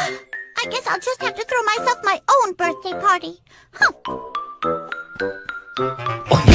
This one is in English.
I guess I'll just have to throw myself my own birthday party. Huh. Oh,